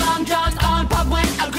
long johns on pub went a